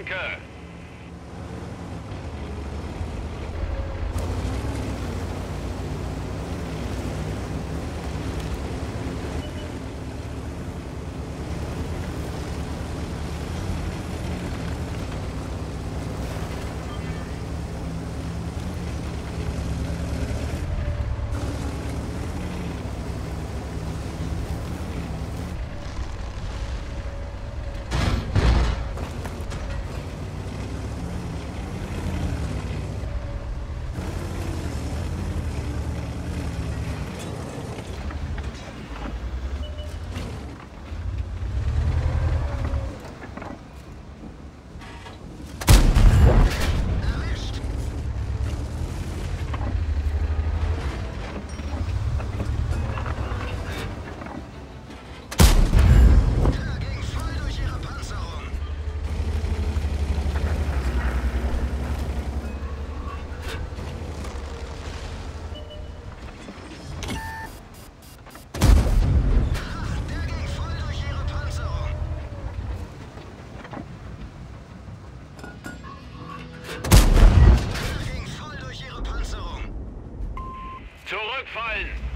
bunker. fallen!